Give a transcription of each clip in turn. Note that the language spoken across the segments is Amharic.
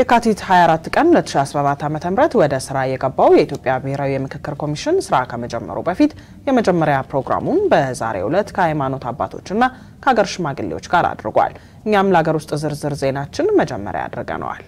የካቲት 24 ቀን 2014 ዓ.ም ወደ ስራ የገባው የኢትዮጵያ ብሔራዊ የምክክር ኮሚሽን ስራ ከመጀመሩ በፊት የመጀመሪያ ፕሮግራሙን በዛሬው ዕለት ከሃይማኖት አባቶችና ከሀገር ሽማግሌዎች ጋር አድርጓል። እኛም ለሀገር ውስጥ ዝርዝር ዜናችን መጀመሪያ አድርገነዋል።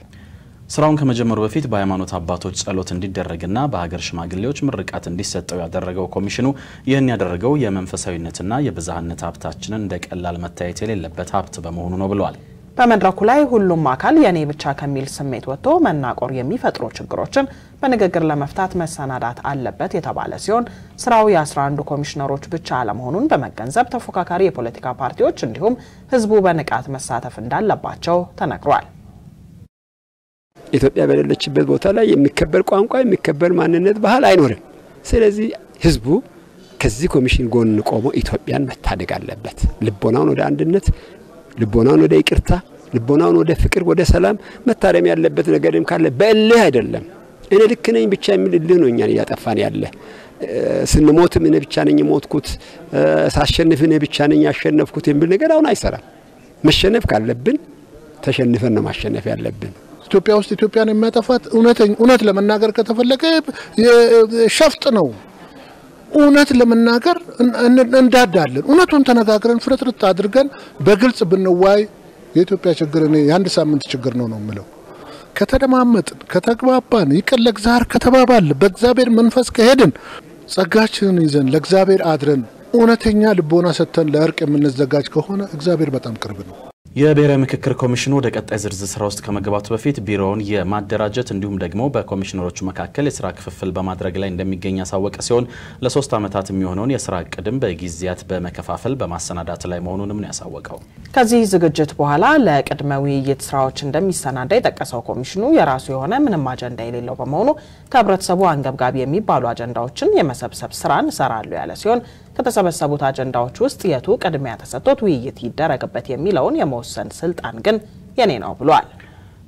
ስራውን ከመጀመሩ በፊት በሃይማኖት አባቶች ጸሎት እንዲደረግና በሀገር ሽማግሌዎች ምርቃት እንዲሰጠው ያደረገው ኮሚሽኑ ይህን ያደረገው የመንፈሳዊነትና የብዝሃነት ሀብታችንን እንደ ቀላል መታየት የሌለበት ሀብት በመሆኑ ነው ብለዋል። በመድረኩ ላይ ሁሉም አካል የኔ ብቻ ከሚል ስሜት ወጥቶ መናቆር የሚፈጥሩ ችግሮችን በንግግር ለመፍታት መሰናዳት አለበት የተባለ ሲሆን ስራው የአስራ አንዱ ኮሚሽነሮች ብቻ አለመሆኑን በመገንዘብ ተፎካካሪ የፖለቲካ ፓርቲዎች እንዲሁም ህዝቡ በንቃት መሳተፍ እንዳለባቸው ተነግሯል። ኢትዮጵያ በሌለችበት ቦታ ላይ የሚከበር ቋንቋ፣ የሚከበር ማንነት፣ ባህል አይኖርም። ስለዚህ ህዝቡ ከዚህ ኮሚሽን ጎን ቆሞ ኢትዮጵያን መታደግ አለበት። ልቦናውን ወደ አንድነት ልቦናውን ወደ ይቅርታ፣ ልቦናውን ወደ ፍቅር፣ ወደ ሰላም መታረም ያለበት ነገርም ካለ በእልህ አይደለም። እኔ ልክ ነኝ ብቻ የሚል እልህ ነው እኛን እያጠፋን ያለ። ስንሞትም እኔ ብቻ ነኝ የሞትኩት፣ ሳሸንፍ እኔ ብቻ ነኝ ያሸነፍኩት የሚል ነገር አሁን አይሰራም። መሸነፍ ካለብን ተሸንፈን ነው ማሸነፍ ያለብን። ኢትዮጵያ ውስጥ ኢትዮጵያን የሚያጠፋት እውነት ለመናገር ከተፈለገ ሸፍጥ ነው። እውነት ለመናገር እንዳዳለን እውነቱን ተነጋግረን ፍርጥርጥ አድርገን በግልጽ ብንዋይ የኢትዮጵያ ችግር እኔ የአንድ ሳምንት ችግር ነው ነው የምለው። ከተደማመጥን፣ ከተግባባን፣ ይቅር ለእግዚአብሔር ከተባባል፣ በእግዚአብሔር መንፈስ ከሄድን፣ ጸጋችንን ይዘን ለእግዚአብሔር አድረን እውነተኛ ልቦና ሰጥተን ለእርቅ የምንዘጋጅ ከሆነ እግዚአብሔር በጣም ቅርብ ነው። የብሔራዊ ምክክር ኮሚሽኑ ወደ ቀጣይ ዝርዝር ስራ ውስጥ ከመግባቱ በፊት ቢሮውን የማደራጀት እንዲሁም ደግሞ በኮሚሽነሮቹ መካከል የስራ ክፍፍል በማድረግ ላይ እንደሚገኝ ያሳወቀ ሲሆን ለሶስት ዓመታት የሚሆነውን የስራ እቅድም በጊዜያት በመከፋፈል በማሰናዳት ላይ መሆኑንም ነው ያሳወቀው። ከዚህ ዝግጅት በኋላ ለቅድመ ውይይት ስራዎች እንደሚሰናዳ የጠቀሰው ኮሚሽኑ የራሱ የሆነ ምንም አጀንዳ የሌለው በመሆኑ ከህብረተሰቡ አንገብጋቢ የሚባሉ አጀንዳዎችን የመሰብሰብ ስራን እሰራለሁ ያለ ሲሆን ከተሰበሰቡት አጀንዳዎች ውስጥ የቱ ቅድሚያ ተሰጥቶት ውይይት ይደረግበት የሚለውን የመወሰን ስልጣን ግን የኔ ነው ብሏል።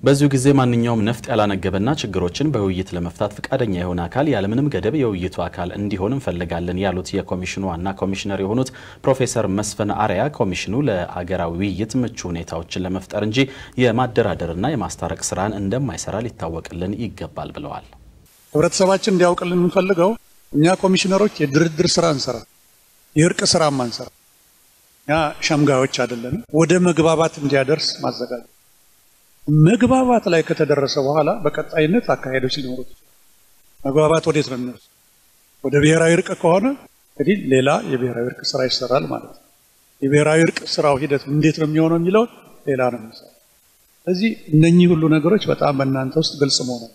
በዚሁ ጊዜ ማንኛውም ነፍጥ ያላነገበና ችግሮችን በውይይት ለመፍታት ፈቃደኛ የሆነ አካል ያለምንም ገደብ የውይይቱ አካል እንዲሆን እንፈልጋለን ያሉት የኮሚሽኑ ዋና ኮሚሽነር የሆኑት ፕሮፌሰር መስፍን አርያ ኮሚሽኑ ለአገራዊ ውይይት ምቹ ሁኔታዎችን ለመፍጠር እንጂ የማደራደርና የማስታረቅ ስራን እንደማይሰራ ሊታወቅልን ይገባል ብለዋል። ህብረተሰባችን እንዲያውቅልን የምንፈልገው እኛ ኮሚሽነሮች የድርድር ስራ እንሰራ የእርቅ ስራ ማንሰራ ያ ሸምጋዮች አይደለም። ወደ መግባባት እንዲያደርስ ማዘጋጀት መግባባት ላይ ከተደረሰ በኋላ በቀጣይነት አካሄዶች ሊኖሩት መግባባት ወዴት ነው የሚደርስ? ወደ ብሔራዊ እርቅ ከሆነ እንግዲህ ሌላ የብሔራዊ እርቅ ስራ ይሰራል ማለት ነው። የብሔራዊ እርቅ ስራው ሂደት እንዴት ነው የሚሆነው የሚለው ሌላ ነው የሚሰራው። ስለዚህ እነኚህ ሁሉ ነገሮች በጣም በእናንተ ውስጥ ግልጽ መሆን